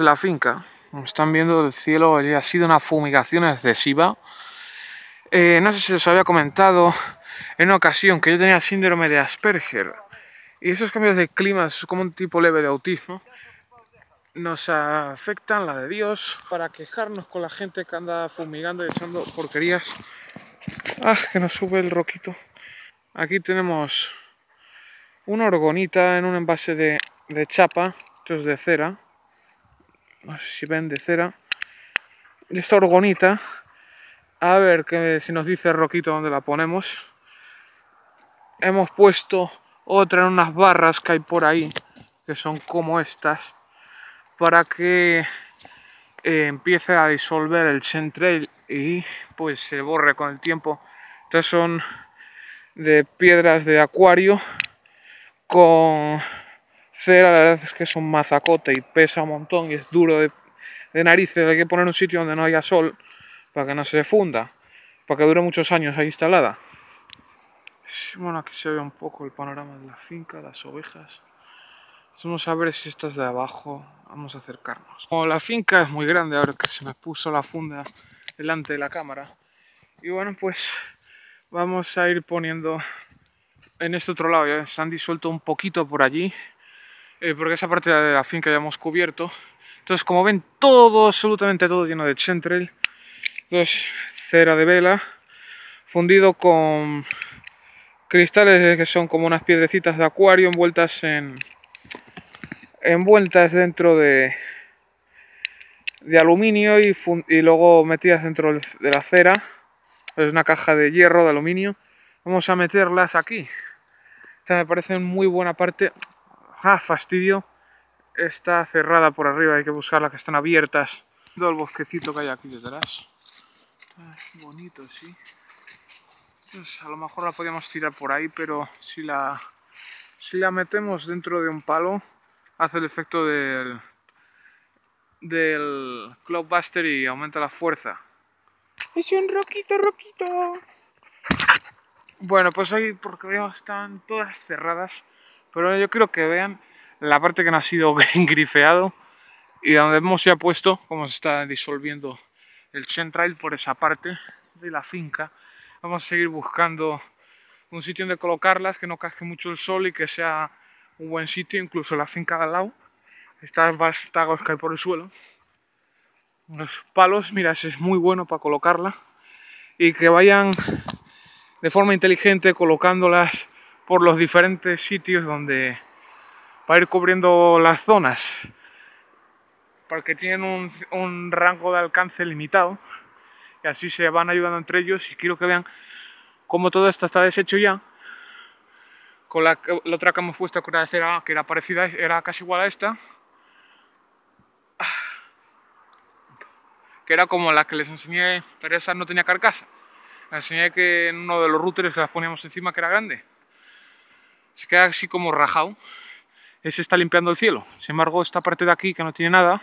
en la finca. Están viendo, el cielo ha sido una fumigación excesiva. Eh, no sé si os había comentado en una ocasión que yo tenía síndrome de Asperger. Y esos cambios de clima, es como un tipo leve de autismo, nos afectan, la de Dios, para quejarnos con la gente que anda fumigando y echando porquerías. Ah, que nos sube el roquito. Aquí tenemos una orgonita en un envase de, de chapa, esto es de cera, no sé si ven de cera, de esta orgonita, a ver que, si nos dice Roquito dónde la ponemos. Hemos puesto otra en unas barras que hay por ahí, que son como estas, para que eh, empiece a disolver el centrail y pues se borre con el tiempo. Estas son de piedras de acuario con cera, la verdad es que es un mazacote y pesa un montón y es duro de, narices, hay que poner un sitio donde no haya sol para que no se funda, para que dure muchos años ahí instalada. Bueno, aquí se ve un poco el panorama de la finca, las ovejas. Vamos a ver si estás de abajo, vamos a acercarnos. Como la finca es muy grande, ahora que se me puso la funda delante de la cámara. Y bueno, pues vamos a ir poniendo en este otro lado, ya se han disuelto un poquito por allí, eh, porque esa parte de la finca ya hemos cubierto. Entonces, como ven, todo, absolutamente todo lleno de chentrel. Entonces, cera de vela, fundido con cristales que son como unas piedrecitas de acuario envueltas en envueltas dentro de de aluminio y, luego metidas dentro de la cera es una caja de hierro de aluminio vamos a meterlas aquí esta me parece en muy buena parte ¡Ah, fastidio! Está cerrada por arriba, hay que buscarla que están abiertas. Todo el bosquecito que hay aquí detrás. Ah, bonito, sí. Pues a lo mejor la podríamos tirar por ahí, pero si la, si la metemos dentro de un palo, hace el efecto del, del Cloudbuster y aumenta la fuerza. Es un roquito, roquito. Bueno, pues hoy porque están todas cerradas pero yo quiero que vean la parte que no ha sido grifeado y donde hemos ya puesto cómo se está disolviendo el central por esa parte de la finca. Vamos a seguir buscando un sitio donde colocarlas, que no casque mucho el sol y que sea un buen sitio, incluso la finca de al lado. Estas vástagos que hay por el suelo. Los palos, mira, es muy bueno para colocarla. Y que vayan de forma inteligente colocándolas por los diferentes sitios donde va a ir cubriendo las zonas. Porque tienen un, rango de alcance limitado y así se van ayudando entre ellos y quiero que vean cómo todo esto está deshecho ya. Con la, la otra que hemos puesto que era, que era parecida, era casi igual a esta. Que era como la que les enseñé pero esa no tenía carcasa. Les enseñé que en uno de los routers que las poníamos encima que era grande se queda así como rajado. Ese está limpiando el cielo. Sin embargo, esta parte de aquí, que no tiene nada,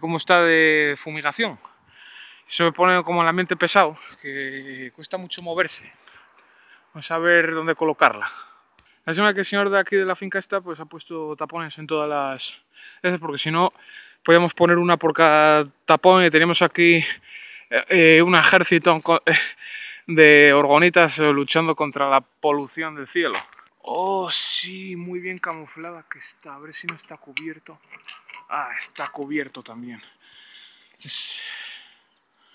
como está de fumigación. Eso me pone como el ambiente pesado, que cuesta mucho moverse. Vamos a ver dónde colocarla. La semana que el señor de aquí de la finca está, pues ha puesto tapones en todas las... porque si no, podríamos poner una por cada tapón y tenemos aquí eh, eh, un ejército de orgonitas luchando contra la polución del cielo. Oh, sí, muy bien camuflada que está. A ver si no está cubierto. Ah, está cubierto también.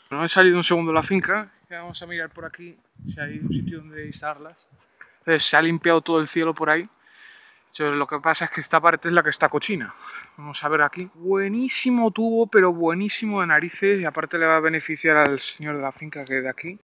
No he salido un segundo la finca. Vamos a mirar por aquí si hay un sitio donde instalarlas. Se ha limpiado todo el cielo por ahí. Lo que pasa es que esta parte es la que está cochina. Vamos a ver aquí. Buenísimo tubo, pero buenísimo de narices. Y aparte le va a beneficiar al señor de la finca que es de aquí.